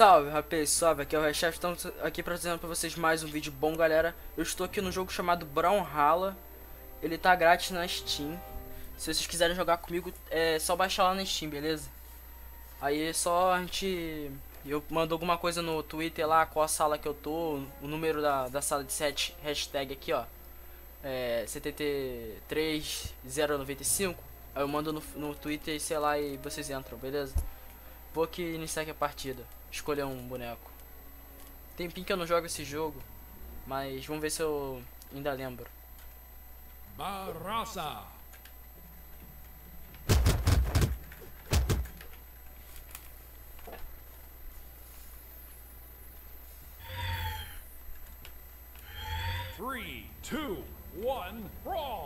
Salve rapaz, salve, aqui é o Rechef, estamos aqui trazendo pra vocês mais um vídeo bom galera Eu estou aqui no jogo chamado Brown Hala Ele tá grátis na Steam Se vocês quiserem jogar comigo, é só baixar lá na Steam, beleza? Aí é só a gente... Eu mando alguma coisa no Twitter lá, qual a sala que eu tô O número da, da sala de set, hashtag aqui ó é, CTT3095 Aí eu mando no, no Twitter, sei lá, e vocês entram, beleza? Vou aqui iniciar aqui a partida escolher um boneco. Tempinho que eu não jogo esse jogo, mas vamos ver se eu ainda lembro. Barraça. Three, two, one, brawl.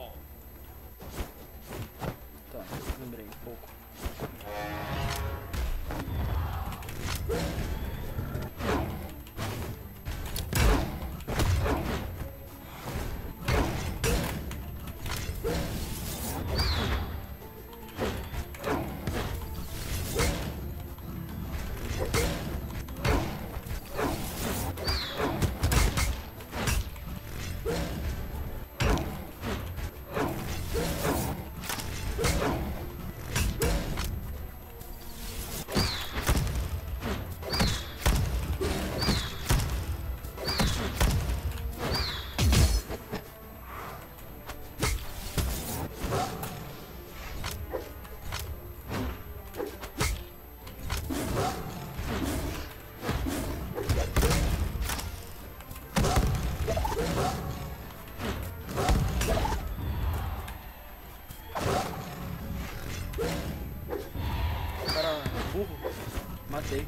Matei.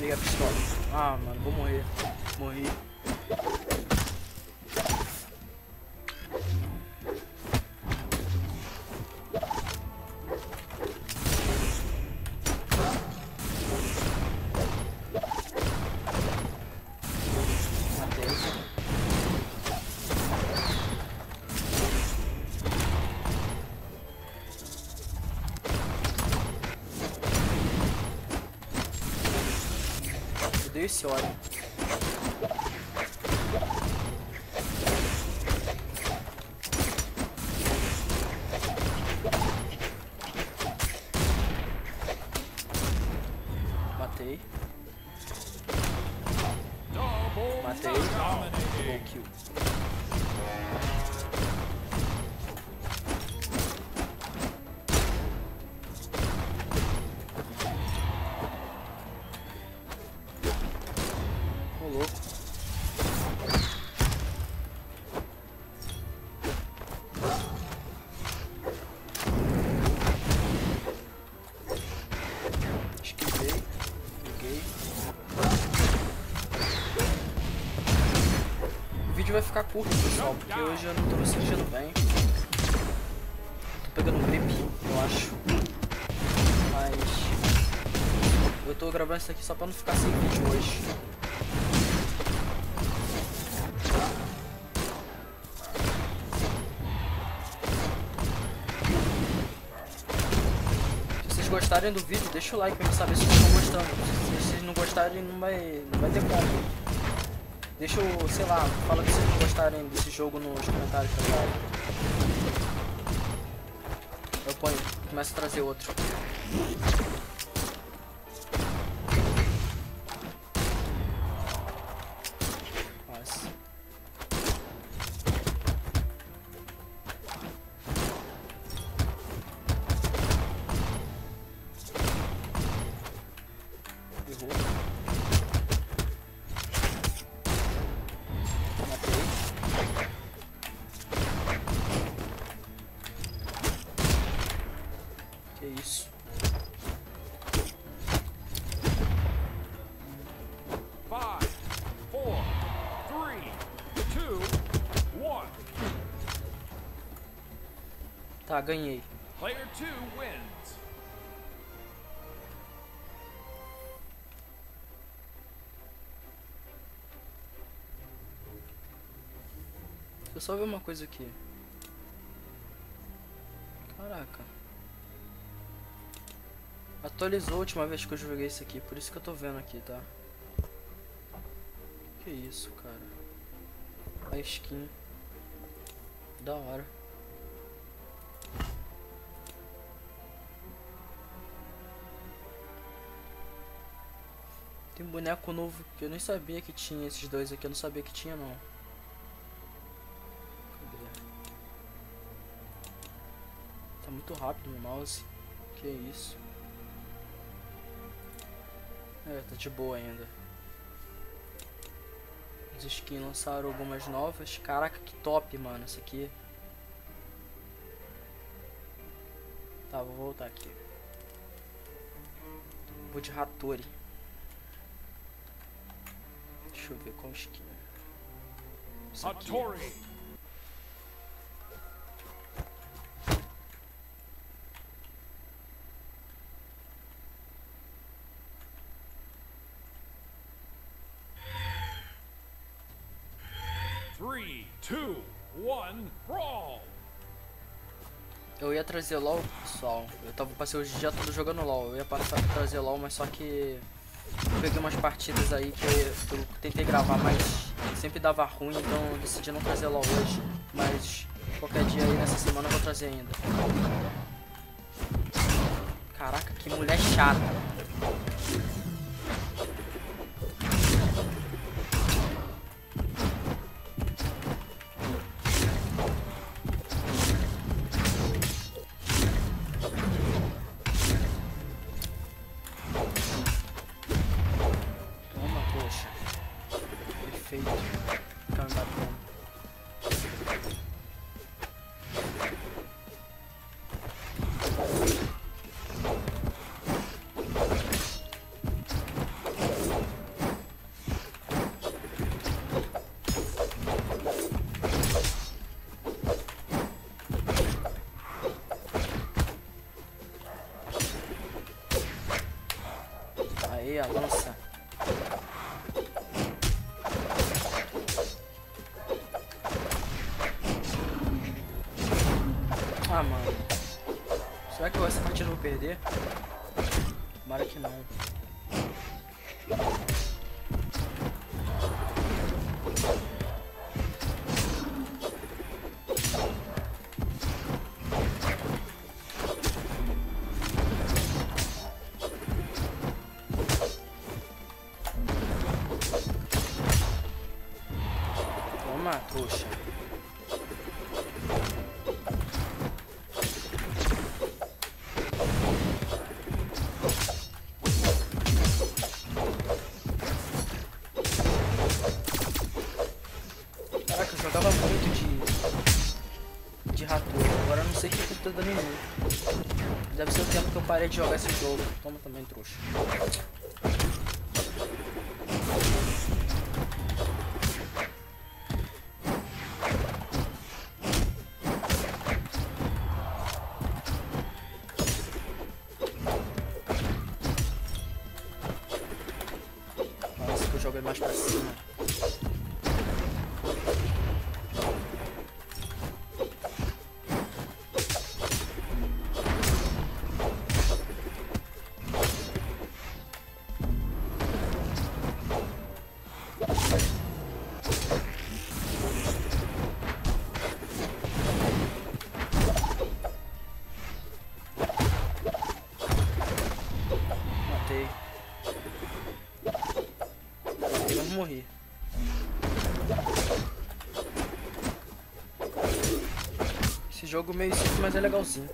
Liga a pistola. Ah, mano, vou morrer. Odeio esse óleo. Matei. Matei. Double kill. Pessoal, porque hoje eu não tô me sentindo bem. Tô pegando gripe, eu acho. Mas eu tô gravando isso aqui só pra não ficar sem vídeo hoje. Se vocês gostarem do vídeo, deixa o like pra saber se vocês estão gostando. Se vocês não gostarem, não vai, não vai ter como. Deixa eu, sei lá, fala se vocês gostarem desse jogo nos comentários, tá ligado? Eu ponho, começo a trazer outro. Tá, ganhei. Player wins. Deixa eu só ver uma coisa aqui. Caraca. Atualizou a última vez que eu joguei isso aqui, por isso que eu tô vendo aqui, tá? Que isso, cara. A skin. Da hora. Boneco novo que eu nem sabia que tinha esses dois aqui, eu não sabia que tinha não. Cadê? Tá muito rápido meu mouse. Que isso? É, tá de boa ainda. As skins lançaram algumas novas. Caraca, que top, mano, isso aqui. Tá, vou voltar aqui. Vou de Hattori. Deixa eu ver qual skin. Hattori. Three, two, one, brawl. Eu ia trazer LOL, pessoal. Eu tava passei o dia todo jogando LOL. Eu ia passar trazer LOL, mas só que peguei umas partidas aí que eu, eu tentei gravar, mas sempre dava ruim, então decidi não trazer LOL hoje. Mas qualquer dia aí nessa semana eu vou trazer ainda. Caraca, que mulher chata. Perder? Tomara que não. Parei de jogar esse jogo. Toma também, trouxa. Nossa, que eu joguei mais pra cima. Jogo meio simples, mas é legalzinho.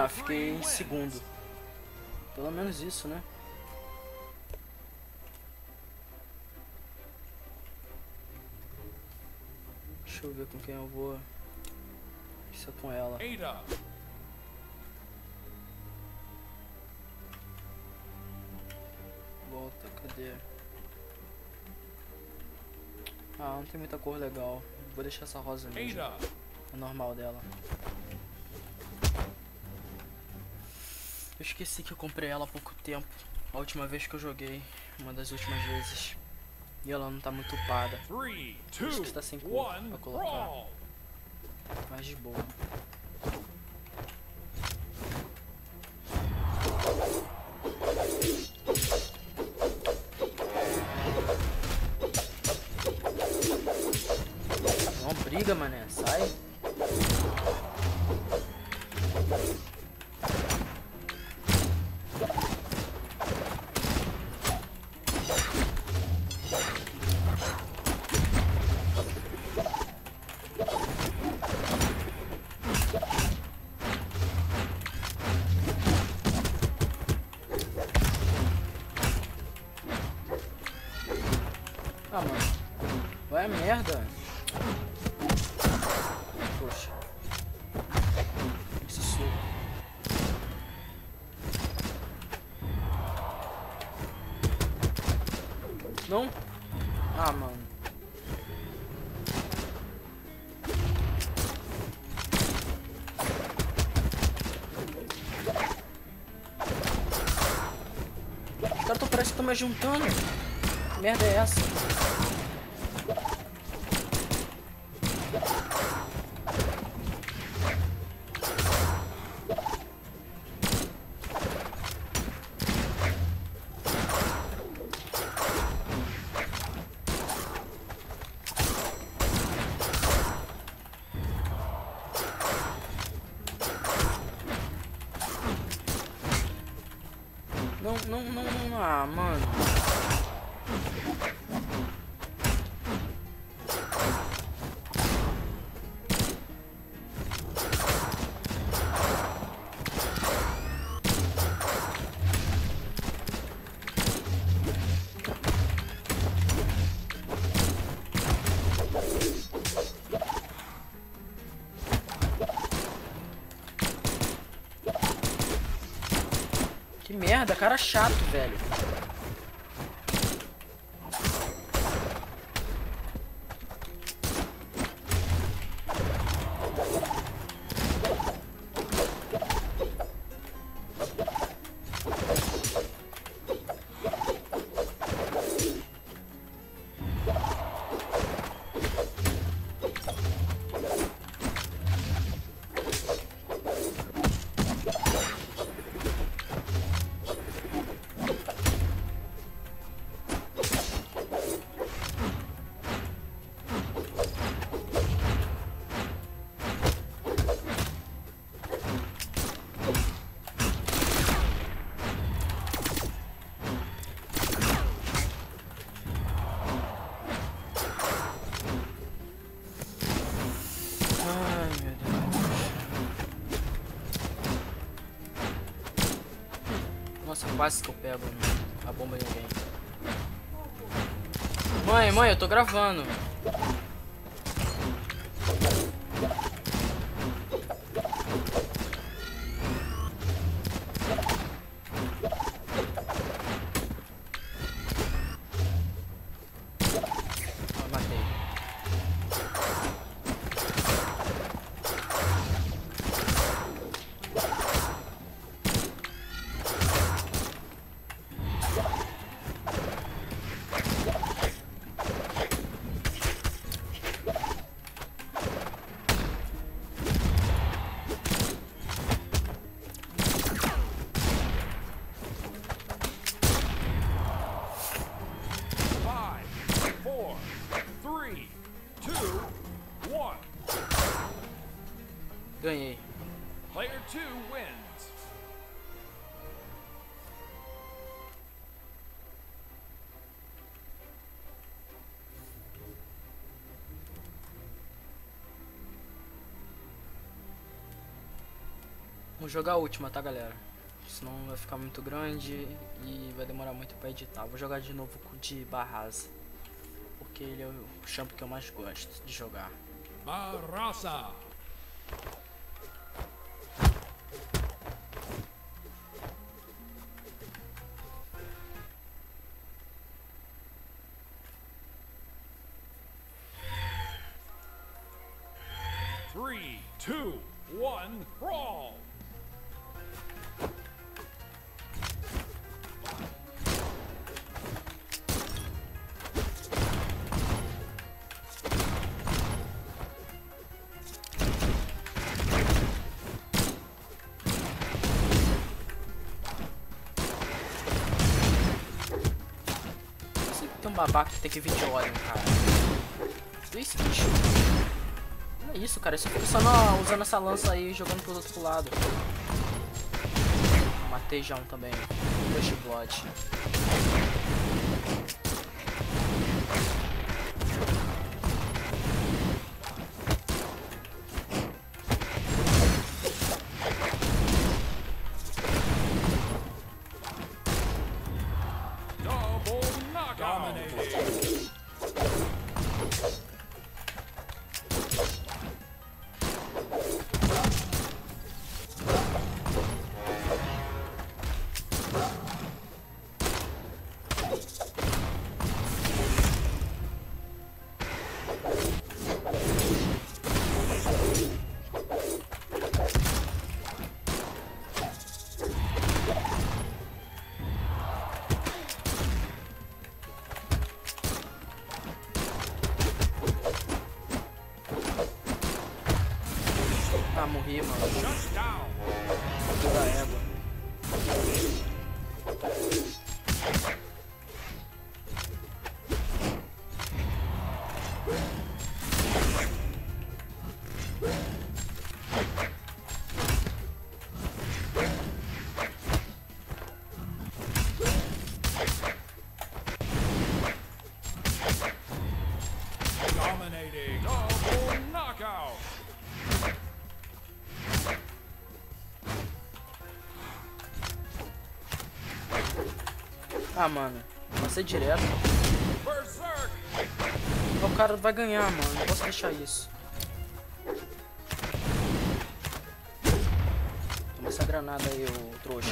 Ah, fiquei em segundo. Pelo menos isso, né? Deixa eu ver com quem eu vou. Isso é com ela. Ada. Volta, cadê? Ah, não tem muita cor legal. Vou deixar essa rosa mesmo. Ada. É normal dela. Eu esqueci que eu comprei ela há pouco tempo. A última vez que eu joguei. Uma das últimas vezes. E ela não tá muito upada. Acho two, que está sem cor pra colocar. Mais de boa. Não briga, mané. Sai. Não? Ah, mano. Os caras parece que estão me juntando. Que merda é essa? Não, não, não, não. Ah, mano. Cara chato, velho. Quase que eu pego a bomba de alguém. Mãe, mãe, eu tô gravando. Vamos jogar a última, tá, galera? Senão vai ficar muito grande e vai demorar muito pra editar. Vou jogar de novo de Barras. Porque ele é o champ que eu mais gosto de jogar. Barasa. Three, two, one, brawl. Babaca que tem que vir de óleo, cara. Esse bicho. Não é isso, cara. Eu só fico só usando essa lança aí e jogando pro outro lado. Matei já um também. Rush Blood. Ah, mano. Vai ser direto. Berserk. O cara vai ganhar, mano. Não posso deixar isso. Toma essa granada aí, ô trouxa.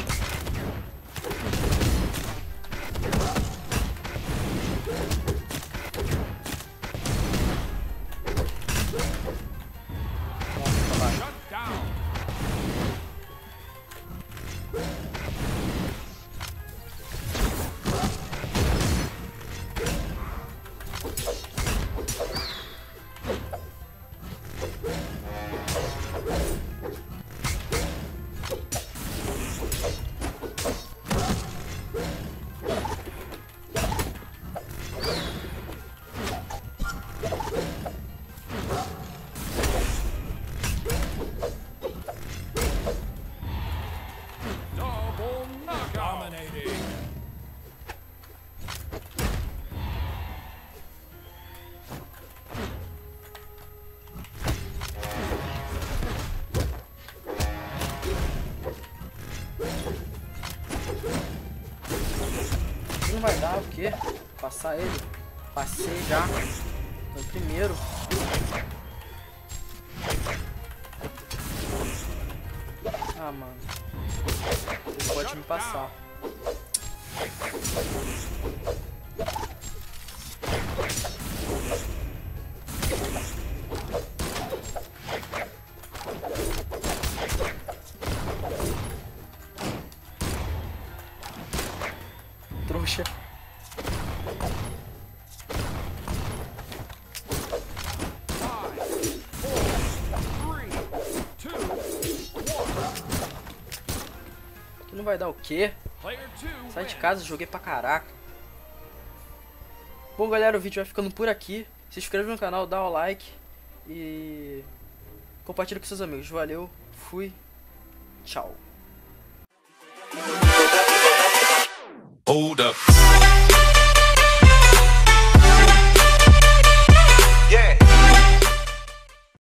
Quê? Passar ele. Passei já. Foi o primeiro. Ah, mano. Ele pode me passar. Trouxa. Vai dar o quê? Sai de casa, joguei pra caraca. Bom, galera, o vídeo vai ficando por aqui. Se inscreve no canal, dá o like e compartilha com seus amigos. Valeu, fui, tchau. Hold up.